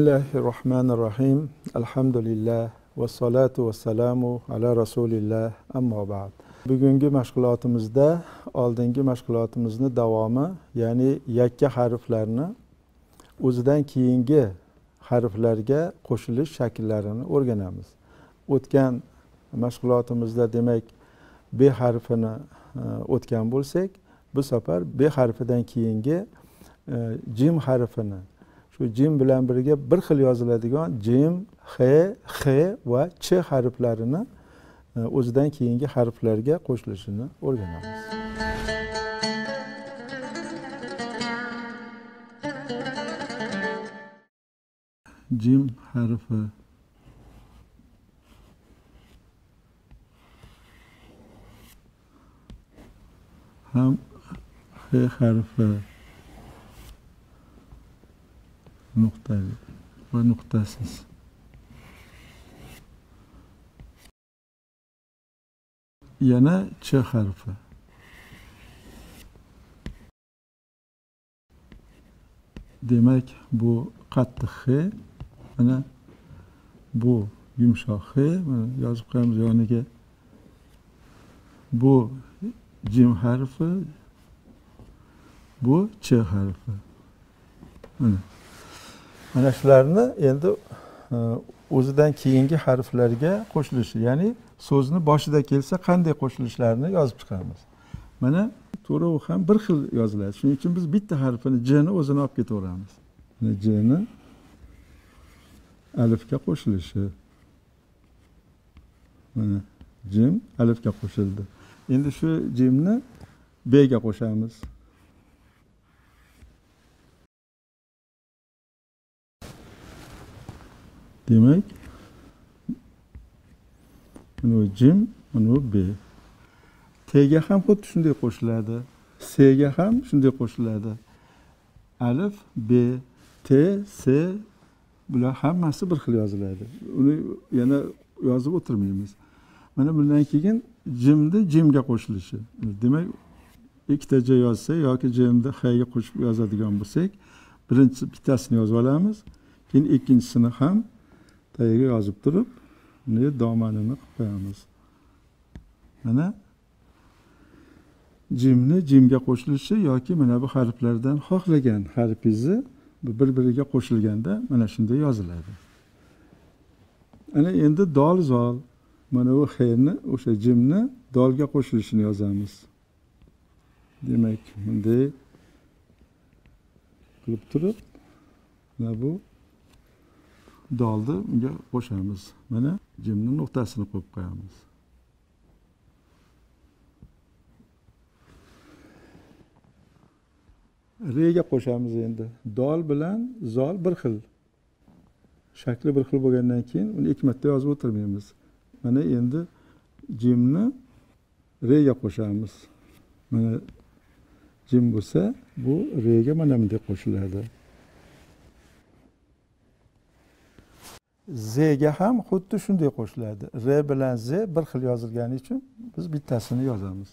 bismillahi rohmanir va alhamdulillah vassalatu vassalamu ala rasulillah ammo ba'd. Bugungi mashg'ulotimizda oldingi mashg'ulotimizni davomi ya'ni yakka harflarni o'zidan keyingi harflarga qo'shilish shakllarini o'rganamiz. O'tgan mashg'ulotimizda demak b harfini e, o'tgan bo'lsak bu safar b harfidan keyingi e, jim harfini shu jim bilan birga bir xil yoziladigan jim h x va ch harflarini e, o'zidan keyingi harflarga qo'shilishini o'rganamiz. Jim harfi. Ham h harfi. Nuqtali va nuqtasiz yana ch harfi. Demak bu qattiq h mana bu yumshoq h mana yozib qo'yamiz yoniga bu jim harfi bu ch harfi. Mana mana shularni endi e, o'zidan keyingi harflarga qo'shilishi ya'ni so'zni boshida kelsa qanday qo'shilishlarini yozib chiqamiz mana to'rovi ham bir xil yoziladi. Shuning uchun biz bitta harfini jni o'zini olib ketaveramiz. Jni alifga qo'shilishi. Mana jim alifga qo'shildi. Endi shu jimni bga qo'shamiz. Demak mana jim mana b tga ham xuddi shunday qo'shiladi. Sga ham shunday qo'shiladi. Alif b t s bular hammasi bir xil yoziladi. Uni yana yozib o'tirmaymiz. Mana bundan keyin jimni jimga qo'shilishi. Demak ikkita j yozsa yoki jimni hga qo'shib yozadigan bo'lsak birinchi bittasini yozib olamiz. Keyin ikkinchisini ham tagiga yozib turib bunday domanini qilib qo'yamiz. Mana jimni jimga qo'shilishi yoki mana bu harflardan xohlagan harfingizni bir biriga qo'shilganda mana shunday yoziladi. Ana endi dol zol mana bu xni o'sha jimni dolga qo'shilishini yozamiz. Demak bunday qilib turib mana bu dolni unga qo'shamiz. Mana jimni nuqtasini qo'yib qo'yamiz. Rega qo'shamiz endi. Dol bilan zol bir xil. Shakli bir xil bo'lgandan keyin uni ikki marta yozib o'tirmaymiz. Mana endi jimni rega qo'shamiz. Mana jim bo'lsa bu rega mana bunday qo'shiladi. Zga ham xuddi shunday qo'shiladi. R bilan z bir xil yozilgani uchun biz bittasini yozamiz.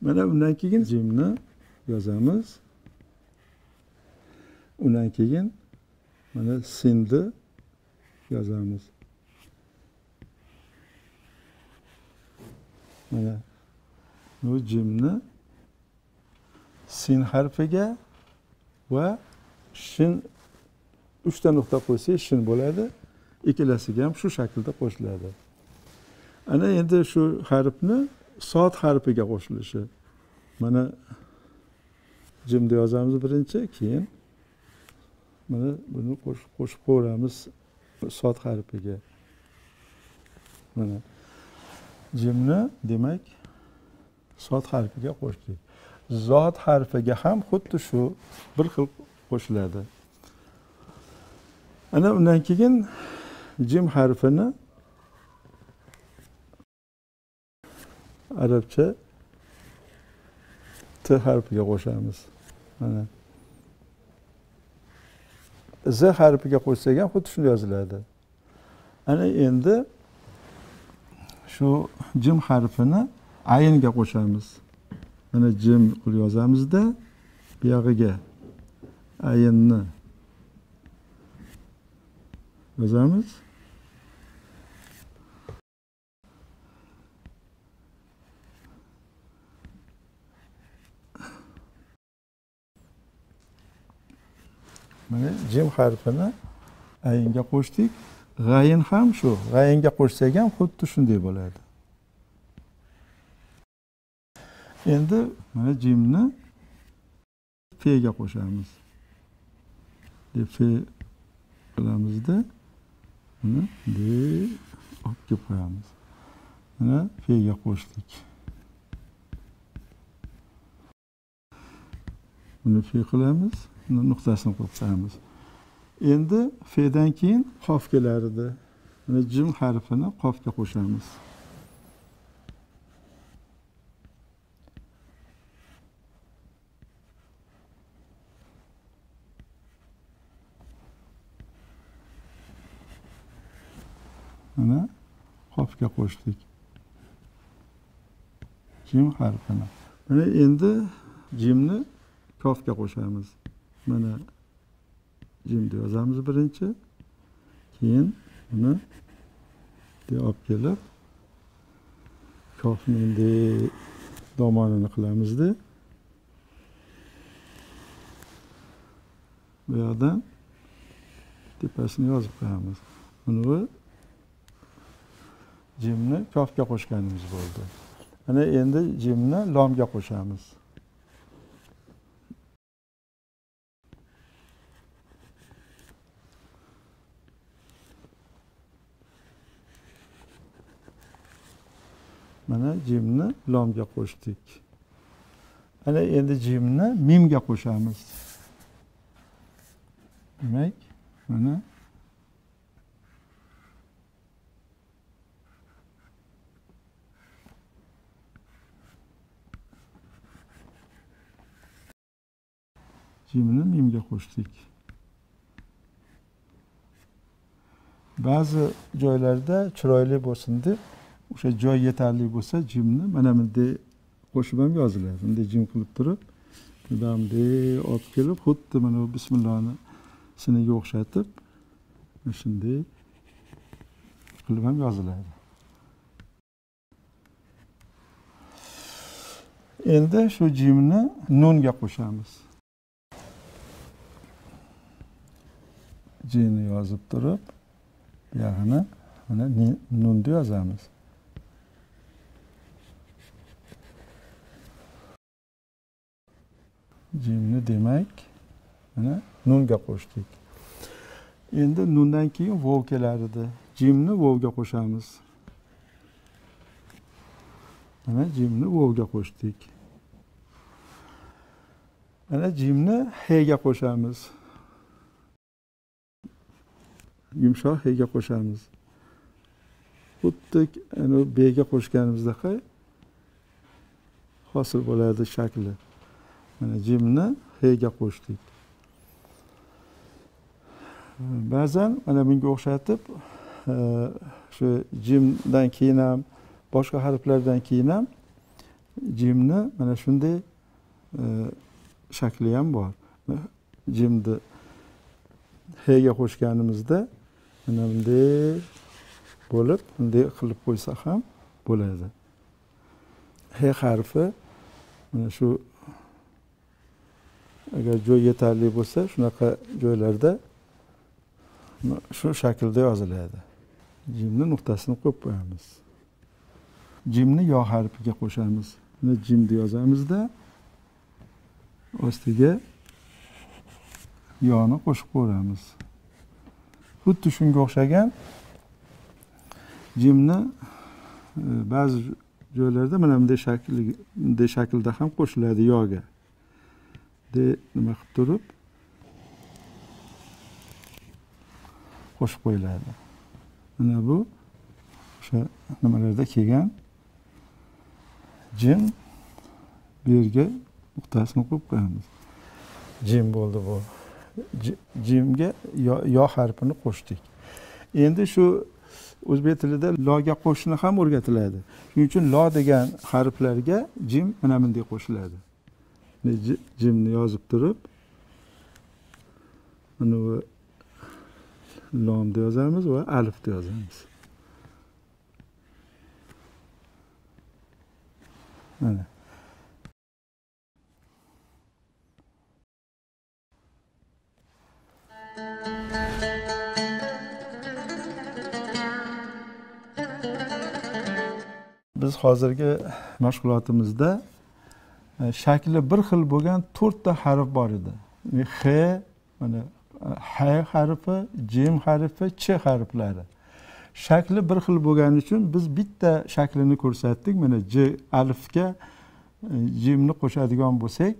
Mana undan keyin jimni yozamiz. Undan keyin mana sinni yozamiz. Mana bu jimni sin harfiga va shin uchta nuqta qo'ysak shin bo'ladi. Ikkalasiga ham shu shaklda qo'shiladi. Ana endi shu harfni sod harfiga qo'shilishi. Mana jimni yozamiz birinchi keyin mana buni qo'shib qo'shib qo'yaveramiz sod harfiga. Mana jimni demak sod harfiga qo'shdik. Zot harfiga ham xuddi shu bir xil qo'shiladi. Ana undan keyin jim harfini arabcha t harfiga qo'shamiz. Mana. Z harfiga qo'shsak ham xuddi shunday yoziladi. Ana endi shu jim harfini aynga qo'shamiz. Mana jim qilib yozamizda buyog'iga aynni. Yozamiz mana jim harfini ayinga qo'shdik. G'ayin ham shu. G'ayinga qo'shsak ham xuddi shunday bo'ladi. Endi mana jimni fega qo'shamiz. Fe qilamizda bunday olib kelib qo'yamiz. Mana fega qo'shdik buni fe qilamiz buni nuqtasini qo'yib qo'yamiz. Endi fedan keyin qof kelar edi mana jim harfini qofga qo'shamiz mana qofga qo'shdik. Jim harfini mana endi jimni kofga qo'shamiz. Mana jimni yozamiz birinchi. Keyin buni olib kelib kofni endi domonini qilamizda bu yoqdan tepasini yozib qo'yamiz. Buni jimni kofga qo'shganimiz bo'ldi ana endi jimni lomga qo'shamiz mana jimni lomga qo'shdik ana endi jimni mimga qo'shamiz demak mana jimni mimga qo'shdik. Ba'zi joylarda chiroyli bo'lsin deb o'sha joy yetarli bo'lsa jimni mana bunday qo'shib ham yoziladi. Bunday jim qilib turib bunday olib kelib xuddi mana bu bismillohni siniga o'xshatib shunday qilib ham yoziladi. Endi shu jimni nunga qo'shamiz. Jni yozib turib buyog'ini mana nunni yozamiz jimni demak mana nunga qo'shdik. Endi nundan keyin vov kelar edi vovga qo'shamiz. Mana jimni vovga qo'shdik. Mana jimni hega qo'shamiz yumshoq hega qo'shamiz. Xuddi bega qo'shganimizdaqa hosil bo'ladi shakli. Mana jimni hga qo'shdik. Ba'zan mana bunga o'xshatib e, shu jimdan keyin ham boshqa harflardan keyin ham jimni mana shunday e, shakli ham bor. Jimni hga qo'shganimizda mana bunday bo'lib bunday qilib qo'ysa ham bo'ladi. H harfi mana shu agar joy yetarli bo'lsa shunaqa joylarda shu shaklda yoziladi. Jimni nuqtasini qo'yib qo'yamiz. Jimni yo harfiga qo'shamiz. Jimni yozamizda ostiga yoni qo'shib qo'yamiz. Xuddi shunga o'xshagan jimni e, ba'zi joylarda mana bunday shakl bunday shaklda ham qo'shiladi yoga. De nima qilib turib? Qo'shib qo'yiladi. Mana bu o'sha nimalarda kelgan jim bu yerga nuqtasini qo'yib qo'yamiz. Jim bo'ldi bu. Jimga yo harfini qo'shdik. Endi shu o'zbek tilida loga qo'shishni ham o'rgatiladi. Shuning uchun lo degan harflarga jim mana bunday qo'shiladi. Jimni yozib turib mana bu lomni yozamiz va alifni yozamiz. Mana. Biz hozirgi mashg'ulotimizda e, shakli bir xil bo'lgan to'rtta harf bor edi. E, X mana h harfi jim harfi ch harflari. Shakli bir xil bo'lgani uchun biz bitta shaklini ko'rsatdik. Mana j alifga e, jimni qo'shadigan bo'lsak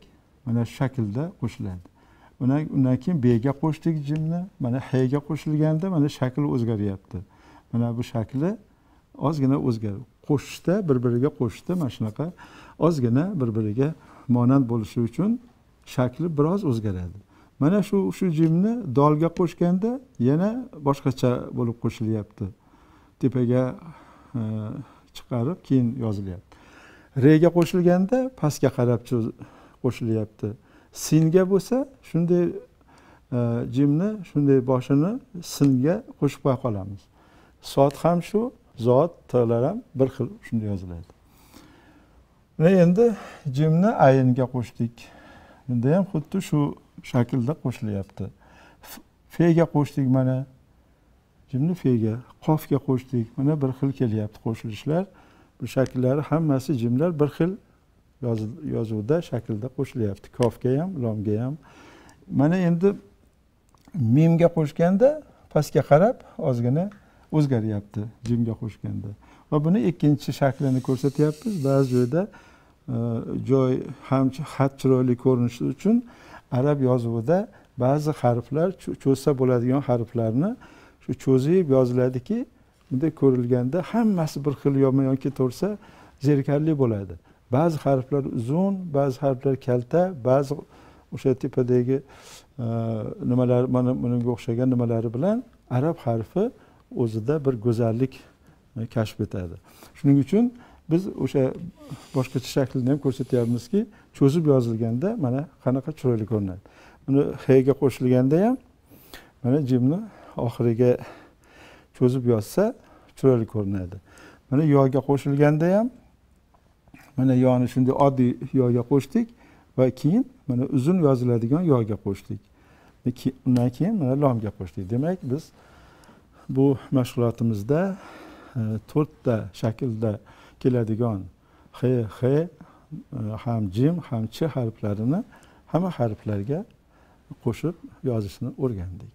mana shu shaklda qo'shiladi. Undan keyin b ga qo'shdik jimni. Mana hga ga qo'shilganda mana shakl o'zgaryapti. Mana bu shakli ozgina o'zgardi qo'shishda bir biriga qo'shishda mana shunaqa. Ozgina bir biriga monand bo'lishi uchun shakli biroz o'zgaradi. Mana shu shu jimni dolga qo'shganda yana boshqacha bo'lib qo'shilyapti. Tepaga e, chiqarib keyin yozilyapti. Rega qo'shilganda pastga qarab qo'shilyapti. Singa bo'lsa shunday e, jimni shunday boshini singa qo'shib qo'ya qolamiz. Sot ham shu zot tlar ham bir xil shunday yoziladi. Va endi jimni ayinga qo'shdik. Bunda ham xuddi shu shaklda qo'shilyapti. Fega qo'shdik mana. Jimni fega qofga qo'shdik. Mana bir xil kelyapti qo'shilishlar. Bu shakllari hammasi jimlar bir xil yozuvda shaklda qo'shilyapti. Kofga ham lomga ham. Mana endi mimga qo'shganda pastga qarab ozgina o'zgaryapti jimga qo'shganda. Va buni ikkinchi shaklini ko'rsatyapmiz. Ba'zi joyda e, joy ham xat chiroyli ko'rinishi uchun arab yozuvida ba'zi harflar cho'zsa bo'ladigan harflarni shu cho'zib yoziladiki bunday ko'rilganda hammasi bir xil yonma yon ketaversa zerikarli bo'ladi. Ba'zi harflar uzun ba'zi harflar kalta ba'zi o'sha tepadagi e, nimalar mana bunga o'xshagan nimalari bilan arab harfi o'zida bir go'zallik e, kashf etadi. Shuning uchun biz o'sha boshqacha shaklini ham ko'rsatyapmizki cho'zib yozilganda mana qanaqa chiroyli ko'rinadi. Buni hga qo'shilganda ham mana jimni oxiriga cho'zib yozsa chiroyli ko'rinadi. Mana yoga qo'shilganda ham mana yoni shunday oddiy yoga qo'shdik va keyin mana uzun yoziladigan yoga qo'shdik. Undan keyin mana lomga qo'shdik. Demak biz bu mashg'ulotimizda e, to'rtta shaklda keladigan h h e, ham jim ham ch harflarini hamma harflarga qo'shib yozishni o'rgandik.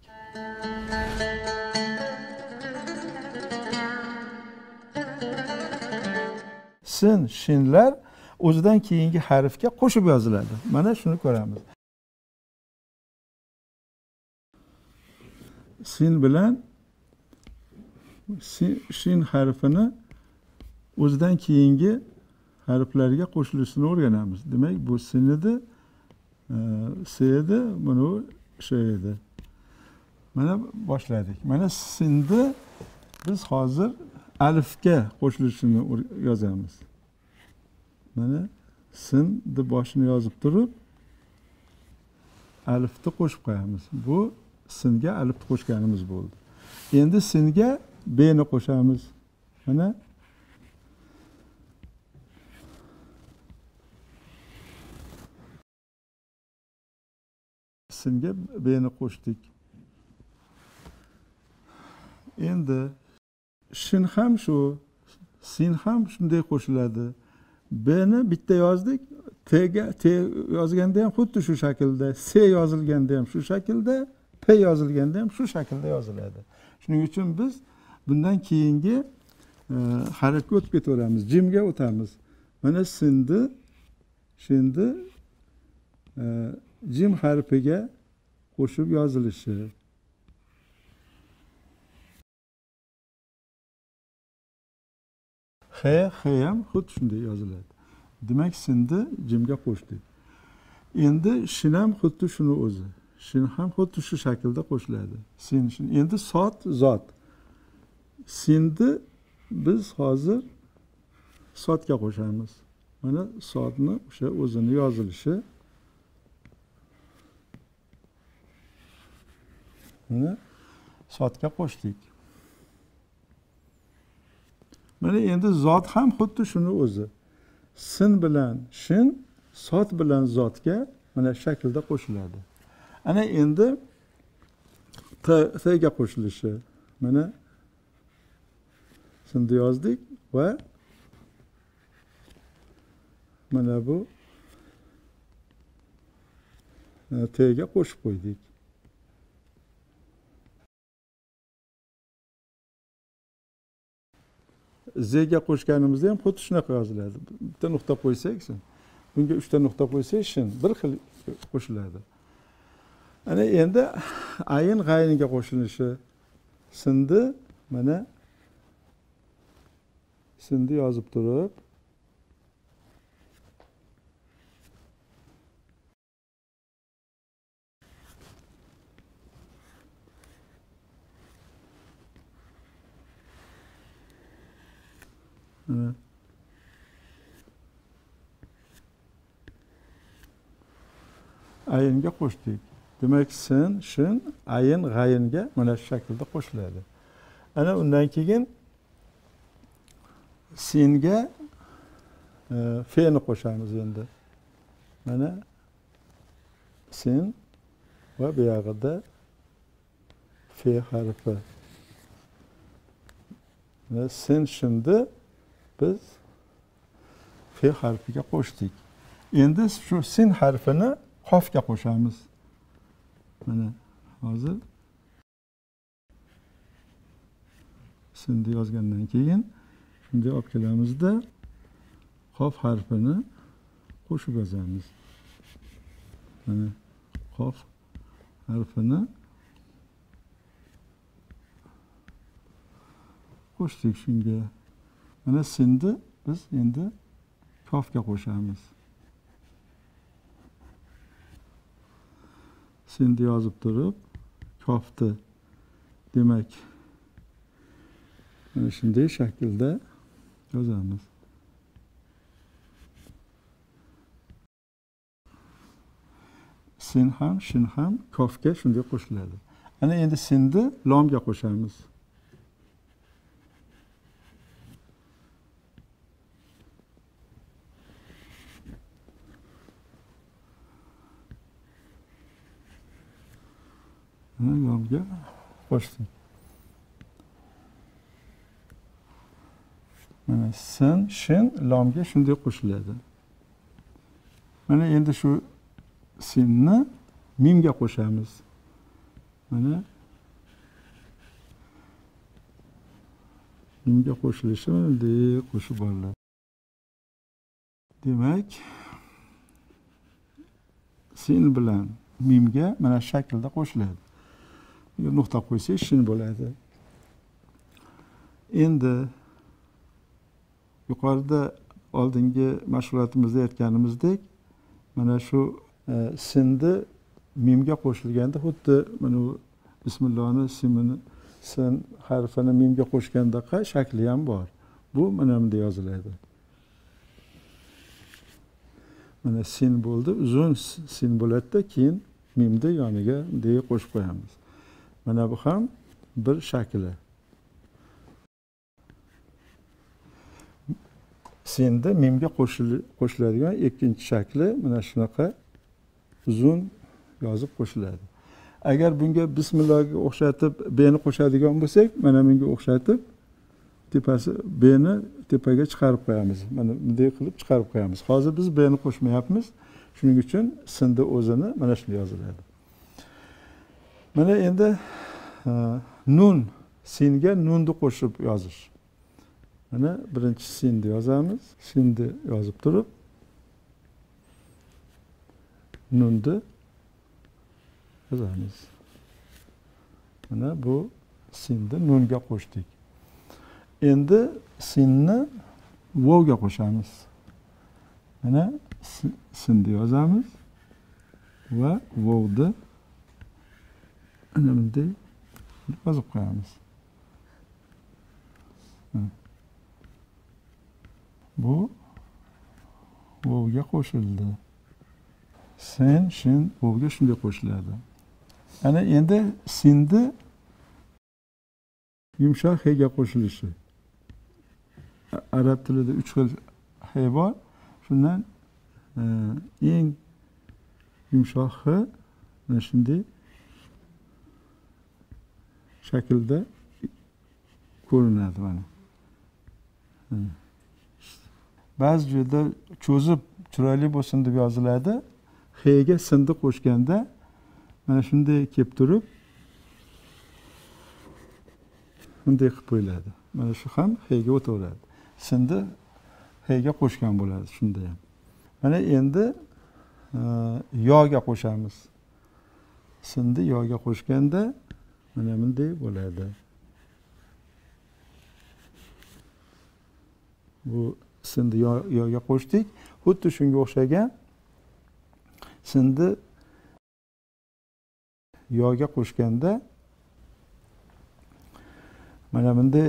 Sin shinlar o'zidan keyingi harfga qo'shib yoziladi. Mana shuni ko'ramiz. Sin bilan shin harfini o'zidan keyingi harflarga qo'shilishini o'rganamiz. Demak bu sin edi e, s edi buni sh edi. Mana boshladik. Mana sinni biz hozir alifga qo'shilishini yozamiz. Mana sinni boshini yozib turib alifni qo'shib qo'yamiz. Bu singa alifni qo'shganimiz bo'ldi. Endi singa bni qo'shamiz. Mana. Singa bni qo'shdik. Endi shin ham shu sin ham shunday qo'shiladi. Bni bitta yozdik. Tga t yozganda ham xuddi shu shaklda s yozilganda ham shu shaklda p yozilganda ham shu shaklda yoziladi. Shuning uchun biz bundan keyingi e, o'tib ketaveramiz. Jimga o'tamiz. Mana sindi shindi e, jim harfiga qo'shib yozilishi h h ham xuddi shunday yoziladi. Demak sindi jimga qo'shdik endi shin ham xuddi shuni o'zi. Shin ham xuddi shu shaklda qo'shiladi. Sin shin. Endi sot zot. Sinni biz hozir sotga qo'shamiz. Mana sotni o'sha o'zini yozilishi. Mana sotga qo'shdik. Mana endi zot ham xuddi shuni o'zi. Sin bilan shin sot bilan zotga mana shaklda qo'shiladi. Ana endi t tga qo'shilishi. Mana sinni yozdik va mana bu tga qo'shib qo'ydik. Zga qo'shganimizda ham xuddi shunaqa yoziladi bitta nuqta qo'ysak bunga uchta nuqta qo'ysak shin bir xil qo'shiladi. Ana endi ayin g'ayinga qo'shilishi. Sindi mana sindi yozib turib ayinga qo'shdik. Demak sin shin ayin g'ayinga mana shu shaklda qo'shiladi. Ana undan keyin singa e, feni qo'shamiz endi. Mana sin va buyog'ida fe harfi. Sin shinni biz fe harfiga qo'shdik. Endi shu sin harfini qofga qo'shamiz. Mana hozir. Ismni yozgandan keyin bunday olib kelamizda qof harfini qo'shib yozamiz. Mana qof harfini qo'shdik shunga. Mana sinni biz endi kofga qo'shamiz. Sinni yozib turib kofni demak mana shunday shaklda yozamiz sin ham shin ham kofga shunday qo'shiladi ana endi sinni lomga qo'shamiz lomga qo'shdim mana sin shin lomga shunday qo'shiladi mana endi shu sinni mimga qo'shamiz mana mimga qo'shilishi bunday qo'shib boriladi demak sin bilan mimga mana shu shaklda qo'shiladi nuqta qo'ysak shin bo'ladi endi yuqorida oldingi mashg'ulotimizda aytganimizdek mana shu e, sinni mimga qo'shilganda xuddi mana bu bismillohni simini sin harfini mimga qo'shgandaqa shakli ham bor. Bu mana bunday yoziladi. Mana sin bo'ldi uzun sin bo'ladida keyin mimni yoniga bunday qo'shib qo'yamiz. Mana bu ham bir shakli. Senda mimga qo'shiladigan ikkinchi shakli mana shunaqa uzun yozib qo'shiladi. Agar bunga bismillohga o'xshatib beni qo'shadigan bo'lsak mana bunga o'xshatib tepasi beni tepaga chiqarib qo'yamiz. Mana bunday qilib chiqarib qo'yamiz. Hozir biz beni qo'shmayapmiz. Shuning uchun sinni o'zini mana shunday yoziladi. Mana endi e, nun singa nunni qo'shib yozish. Mana birinchi sinni yozamiz. Sinni yozib turib nunni yozamiz. Mana bu sinni nunga qo'shdik. Endi sinni vovga qo'shamiz. Mana sinni yozamiz va vovni ana bunday yozib qo'yamiz bu vovga qo'shildi sen shin vovga shunday qo'shiladi ana endi sinni yumshoq hega qo'shilishi arab tilida uch xil he bor shundan eng yumshoq h shunday shaklda ko'rinadi mana. Ba'zi joyda cho'zib chiroyli bo'lsin deb yoziladi. Hga sinni qo'shganda mana shunday kelib turib bunday qilib qo'yiladi. Mana shu ham hga o'taveradi. Sinni hga qo'shgan bo'ladi shunda ham. Mana endi e, yoga qo'shamiz. Sinni yoga qo'shganda mana bunday bo'ladi. Bu sinni yoga qo'shdik. Xuddi shunga o'xshagan sinni yoga qo'shganda mana bunday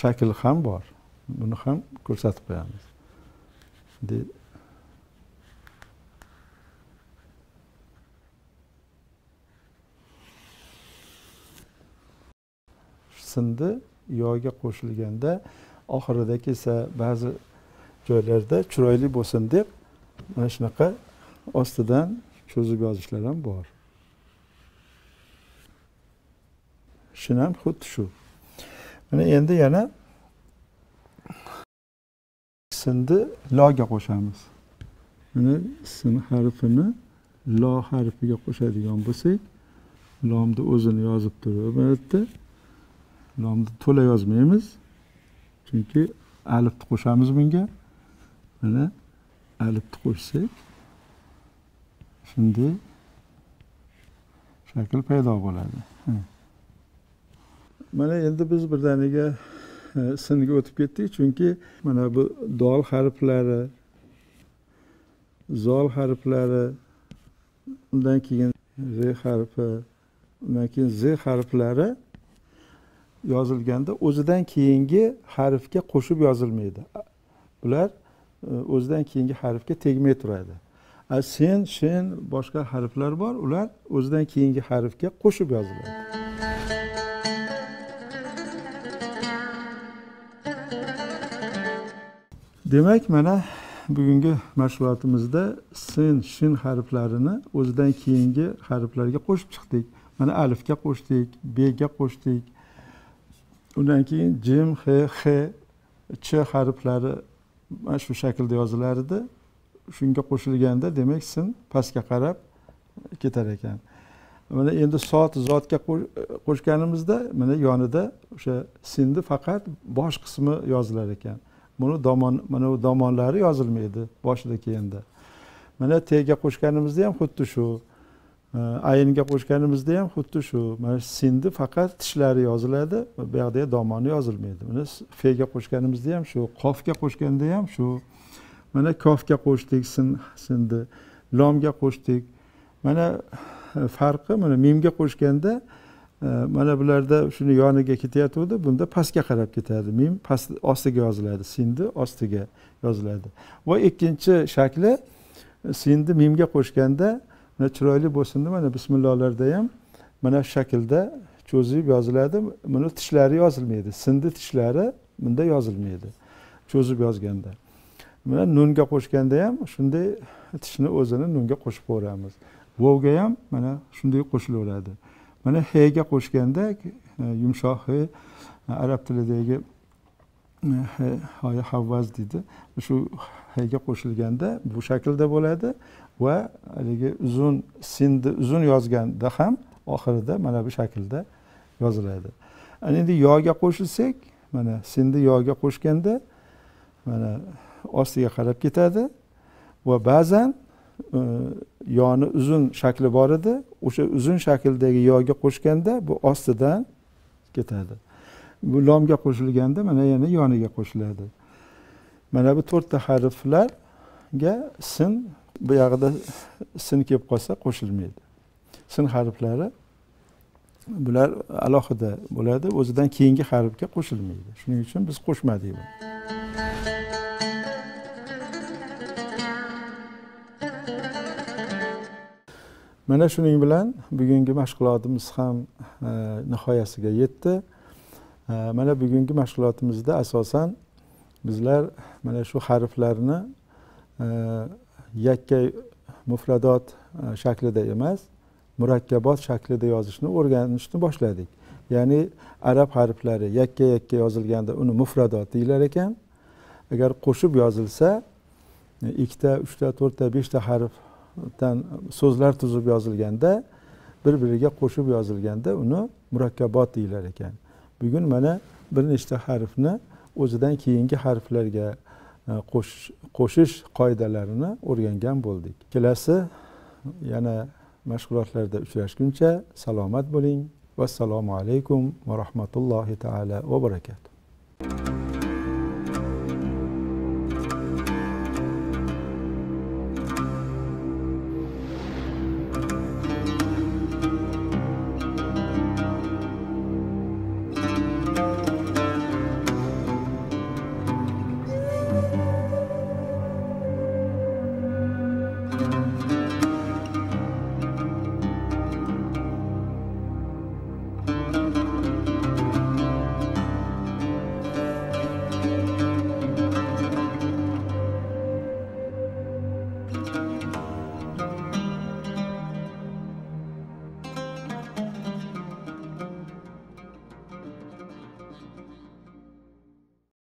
shakl ham bor. Buni ham ko'rsatib qo'yamiz. Sindi yoga qo'shilganda oxirida kelsa ba'zi joylarda chiroyli bo'lsin deb mana shunaqa ostidan cho'zib yozishlar ham bor. Shuni ham xuddi shu. Mana endi yana sindi loga qo'shamiz. Mana sin harfini lo harfiga qo'shadigan bo'lsak lomni o'zini yozib turib bu yerda nomni to'la yozmaymiz. Chunki alifni qo'shamiz bunga. Mana alifni qo'shsak shunday shakl paydo bo'ladi. Mana endi biz birdaniga e, singa o'tib ketdik chunki mana bu dol harflari zol harflari undan keyin r harfi undan keyin z harflari yozilganda o'zidan keyingi harfga qo'shib yozilmaydi. Bular e, o'zidan keyingi harfga tegmay turadi. Sen shin boshqa harflar bor ular o'zidan keyingi harfga qo'shib yoziladi. Demak mana bugungi mashg'ulotimizda sin shin harflarini o'zidan keyingi harflarga qo'shib chiqdik. Mana alifga qo'shdik bega qo'shdik undan keyin jim h x ch harflari mana shu shaklda yozilar edi shunga qo'shilganda demak sin pastga qarab ketar ekan. Mana endi sot zotga qo'shganimizda mana yonida o'sha sinni faqat bosh qismi yozilar ekan. Buni domon mana bu domonlari yozilmaydi boshida keyinda mana tega qo'shganimizda ham xuddi shu. Aynga qo'shganimizda ham xuddi shu mana sinni faqat tishlari yoziladi bu yoqda domoni yozilmaydi. Mana fega qo'shganimizda ham shu qofga qo'shganda ham shu mana kofga qo'shdik sin sinni lomga qo'shdik. Mana farqi mana mimga qo'shganda e, mana bularda shuni yoniga ketayotgandi bunda pastga qarab ketadi. Mim past ostiga yoziladi sinni ostiga yoziladi. Va ikkinchi shakli sinni mimga qo'shganda mana chiroyli bo'lsin deb mana bismillohlarda ham mana shu shaklda cho'zib yoziladi. Buni tishlari yozilmaydi. Sindi tishlari bunda yozilmaydi. Cho'zib yozganda. Mana nunga qo'shganda ham shunday tishni o'zini nunga qo'shib qo'yamiz vovga ham mana shunday qo'shilaveradi. Mana hega qo'shganda e, yumshoq he arab tilidagi e, havvaz deydi. Shu hga qo'shilganda bu shaklda bo'ladi. Va haligi uzun sinni uzun yozganda ham oxirida mana bu shaklda yoziladi. Ana endi yoga qo'shilsak mana sinni yoga qo'shganda mana ostiga qarab ketadi va ba'zan e, yoni uzun shakli bor edi o'sha uzun shakldagi yoga qo'shganda bu ostidan ketadi. Bu lomga qo'shilganda mana yana yoniga qo'shiladi. Mana bu to'rtta harflarga sin buyog'ida sin kelib qolsa qo'shilmaydi. Sin harflari bular alohida bo'ladi o'zidan keyingi harfga qo'shilmaydi. Shuning uchun biz qo'shmadik mana shuning bilan bugungi mashg'ulotimiz ham e, nihoyasiga yetdi. E, mana bugungi mashg'ulotimizda asosan bizlar mana shu harflarni e, yakka mufradot e, shaklida emas murakkabot shaklida yozishni o'rganishni boshladik. Ya'ni arab harflari yakka yakka yozilganda uni mufradot deyilar ekan. Agar qo'shib yozilsa e, ikkita uchta to'rtta beshta harfdan so'zlar tuzib yozilganda bir biriga qo'shib yozilganda uni murakkabot deyilar ekan. Bugun mana bir nechta harfni o'zidan keyingi harflarga E, qo'shish qoidalarini o'rgangan bo'ldik. Kelasi yana mashg'ulotlarda uchrashguncha salomat bo'ling. Vassalomu alaykum va rahmatullohi taala va barakatuh.